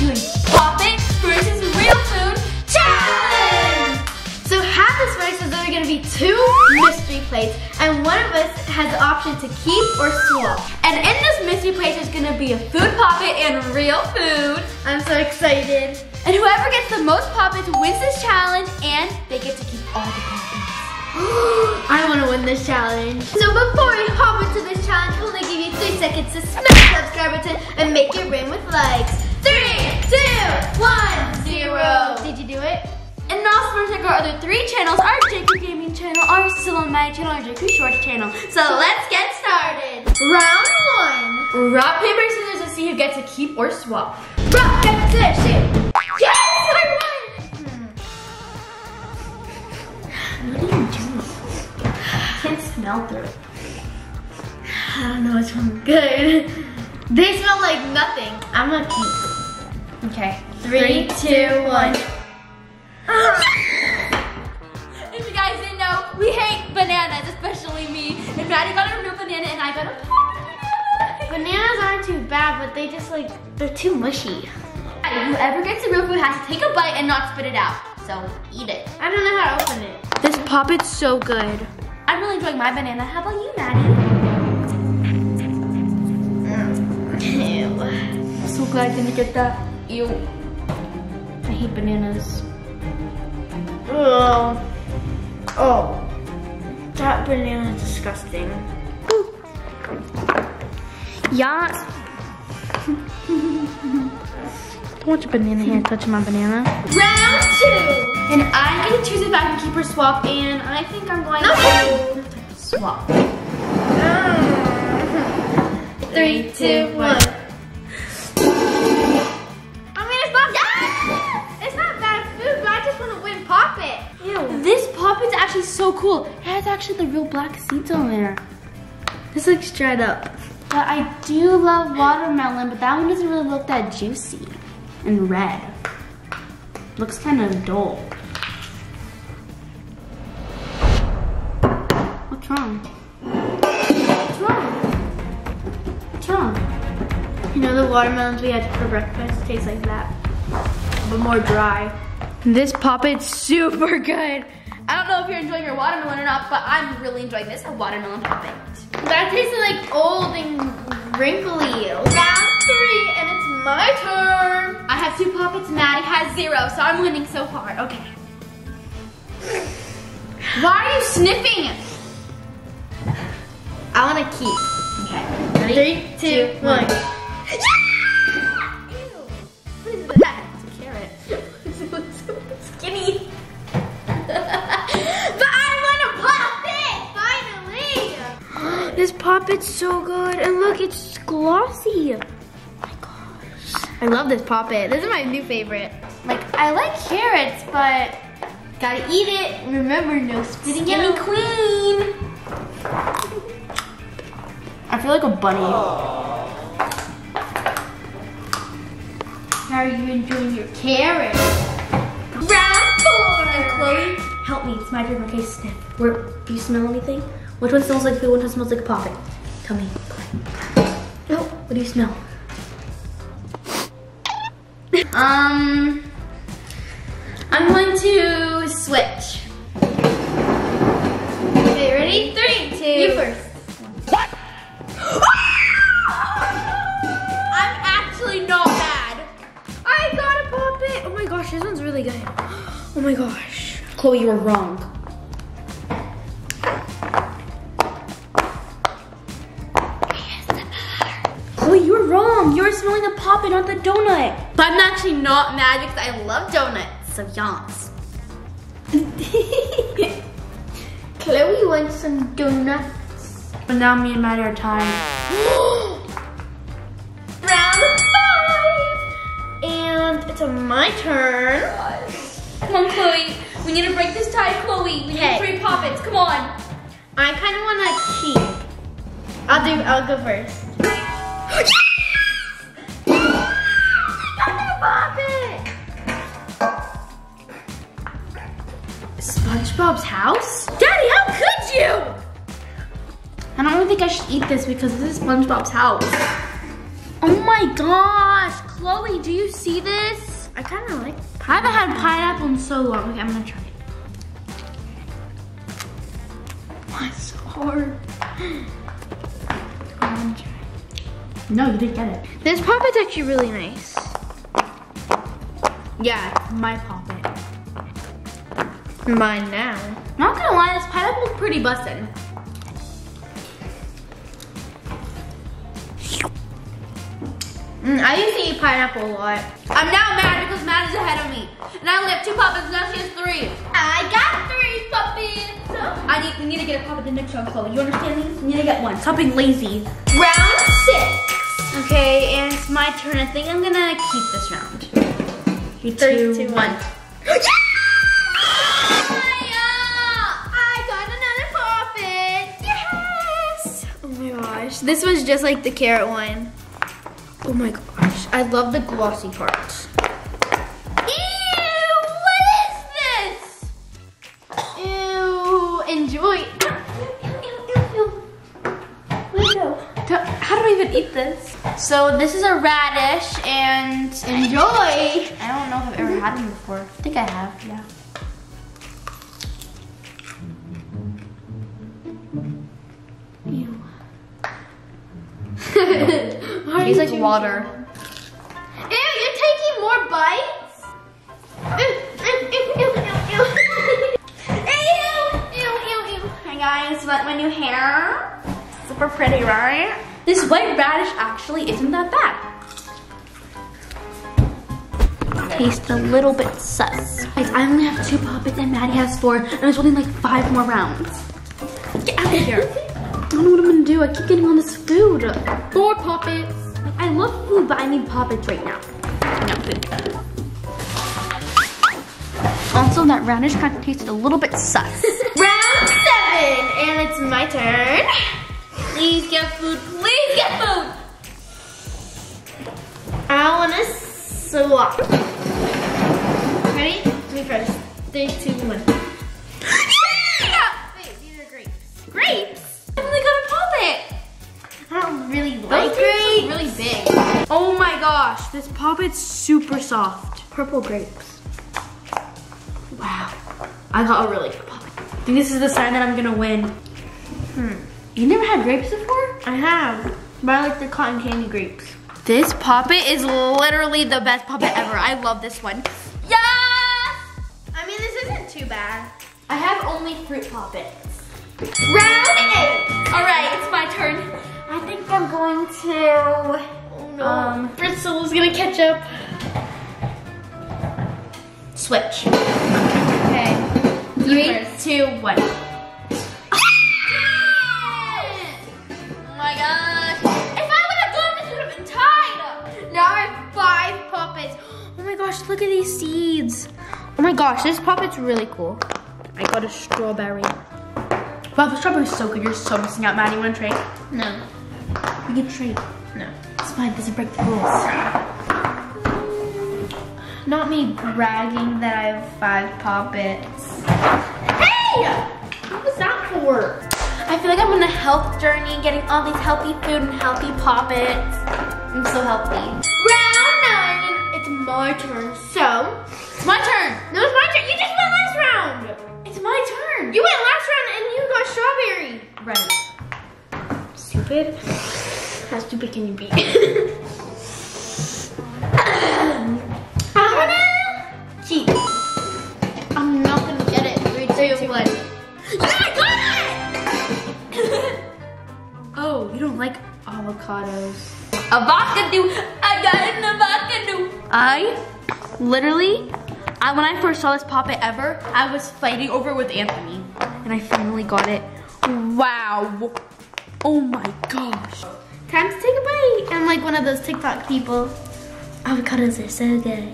doing Pop It versus Real Food Challenge! So half this race is only gonna be two mystery plates, and one of us has the option to keep or swap. And in this mystery plate there's gonna be a food Pop It and real food. I'm so excited. And whoever gets the most Pop Its wins this challenge and they get to keep all the Pop Its. I wanna win this challenge. So before we hop into this challenge, we'll only give you three seconds to smash the subscribe button and make it rain with likes. Three, two, one, zero. Did you do it? And also check our other three channels, our JKrew Gaming channel, our Cinematic channel, our JKrew Shorts channel. So let's get started. Round one. Rock, paper, scissors to see who gets to keep or swap. Rock, paper, scissors, shoot. Yes, I won. Hmm. What are you doing? I can't smell through it. I don't know which one's good. They smell like nothing. I'm gonna keep. Okay. Three, two, one. Ah! If you guys didn't know, we hate bananas, especially me. And Maddy got a real banana and I got a pop banana. Bananas aren't too bad, but they just like, they're too mushy. Whoever gets the real food has to take a bite and not spit it out. So eat it. I don't know how to open it. This pop it's so good. I'm really enjoying my banana. How about you, Maddy? Ew. I'm so glad I didn't get that. Ew. I hate bananas. Ugh. Oh. That banana is disgusting. Yes. Don't want your banana here touching my banana. Round two. And I'm gonna choose if I can keep or swap, and I think I'm going No. to swap. Three, two, one. Actually so cool. It has actually the real black seeds on there. This looks dried up. But I do love watermelon, but that one doesn't really look that juicy and red. Looks kind of dull. What's wrong? What's wrong? What's wrong? You know the watermelons we had for breakfast taste like that, but more dry. This pop is super good. I don't know if you're enjoying your watermelon or not, but I'm really enjoying this watermelon pop it. That tasted like old and wrinkly. Round three, and it's my turn. I have two poppets, Maddy has zero, so I'm winning so far. Okay. Why are you sniffing? I want to keep. Okay. Three, two, one. This pop is so good, and look, it's glossy. Oh my gosh. I love this pop it. This is my new favorite. Like, I like carrots, but Gotta eat it. Remember, no spitting Skinny out. queen. I feel like a bunny. How are you enjoying your carrot? Round four. And Chloe, help me. It's my turn. Okay, sniff. Where, do you smell anything? Which one smells like food? Which one smells like a poppet? Tell me. Oh, what do you smell? um, I'm going to switch. Okay, ready? Three, two. You first. I'm actually not bad. I got a pop it. Oh my gosh, this one's really good. Oh my gosh. Chloe, you were wrong. Not the donut. But I'm actually not mad because I love donuts. So yas. Chloe wants some donuts. But now me and Maddy are tied. Round five. And it's my turn. Come on, Chloe. We need to break this tie, Chloe. We need three poppets. Come on. I kind of want to keep. I'll do. I'll go first. SpongeBob's house? Daddy, how could you? I don't really think I should eat this because this is SpongeBob's house. Oh my gosh, Chloe, do you see this? I kind of like. I haven't had pineapple in so long. Okay, I'm gonna try it. Oh, it's so hard. I'm gonna try. No, you didn't get it. This pop is actually really nice. Yeah, my poppet. Mine now. Not gonna lie, this pineapple's pretty busted. Mm, I used to eat pineapple a lot. I'm now mad because Matt is ahead of me. And I only have two puppets, now she has three. I got three puppies. I need, we need to get a puppet in the next round, Chloe. You understand me? We need to get one. Stop being lazy. Round six. Okay, and it's my turn. I think I'm gonna keep this round. Three, Three, two, two, one. one. Gosh. This was just like the carrot one. Oh my gosh. I love the glossy part. Ew, what is this? Ew, enjoy. How do I even eat this? So this is a radish and Enjoy. I don't know if I've ever had them before. I think I have, yeah. Tastes like water. Ew, you're taking more bites? Ew, ew, ew, ew, ew, ew. Ew, ew, ew, ew. Guys, like my new hair? Super pretty, right? This white radish actually isn't that bad. Tastes a little bit sus. Guys, I only have two puppets and Maddy has four, and there's only like five more rounds. Get out of here. I don't know what I'm gonna do. I keep getting on this food. Four puppets. I love food, but I need puppets right now. No food. Also, that radish kind of tasted a little bit sus. Round seven, and it's my turn. Please get food, please get food. I wanna swap. Ready? Me first. Three, two, one. Gosh, this puppet's super soft. Purple grapes. Wow. I got a really good puppet. I think this is the sign that I'm gonna win. Hmm. You never had grapes before? I have, but I like the cotton candy grapes. This puppet is literally the best puppet ever. I love this one. Yes! I mean, this isn't too bad. I have only fruit puppets. Round eight. All right, it's my turn. I think I'm going to, Oh no. um, Bristol's gonna catch up. switch. Okay. Three, first. two, one. Oh my gosh. If I would have done this, it would have been tied. Now I have five puppets. Oh my gosh, look at these seeds. Oh my gosh, this puppet's really cool. I got a strawberry. Wow, the strawberry is so good. You're so missing out, Maddy. You wanna trade? No. We can. No. It's fine. Doesn't break the rules. Not me bragging that I have five puppets. Hey! What was that for? I feel like I'm on a health journey, getting all these healthy food and healthy poppets. I'm so healthy. Round nine. It's my turn. So, It's my turn. no, it's my turn. You just went last round. It's my turn. You went last round and you got strawberry. right. Stupid. How stupid can you be? I'm gonna cheat. I'm not gonna get it. Three, two, one. I got it! oh, you don't like avocados. Avocado! I got an avocado! I literally, I, when I first saw this puppet ever, I was fighting over it with Anthony. And I finally got it. Wow. Oh my gosh. Time to take a bite. I'm like one of those TikTok people. Avocados are so good.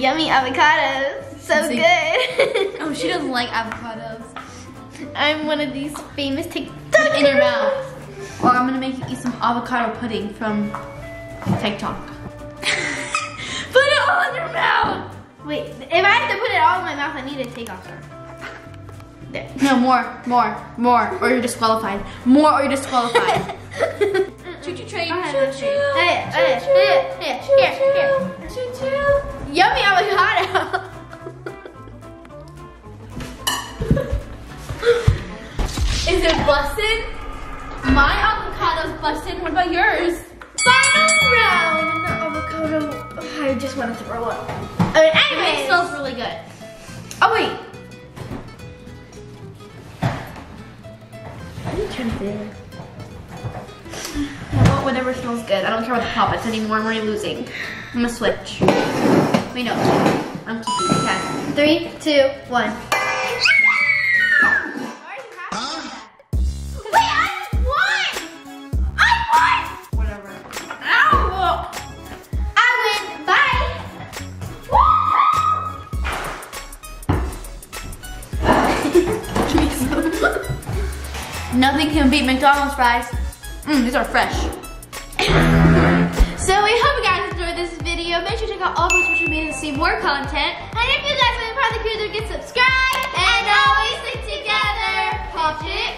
Yummy avocados. So See? good. Oh, she doesn't like avocados. I'm one of these famous TikTokers. In your mouth. Or I'm gonna make you eat some avocado pudding from TikTok. Put it all in your mouth! Wait, if I have to put it all in my mouth, I need to take off. There. No, more, more, more, or you're disqualified. More, or you're disqualified. Choo choo train. Choo choo. Hey, hey, hey, hey, here, here. choo. Choo. Yummy avocado. Is it busted? My avocado's busted. What about yours? Final round. The avocado. I just want to throw up. Uh, It smells really good. Oh wait. I want whatever smells good. I don't care about the poppets anymore. I'm already losing. I'm gonna switch. Wait, no. I'm keeping cat. Three, two, one. Wait, I won! I Whatever. Ow! won! I win. Bye. Nothing can beat McDonald's fries. Mm, these are fresh. so we hope you guys enjoyed this video. Make sure to check out all of our social media to see more content. And if you guys want to be part of the crew, then get subscribed. And, and always stick together, Pocket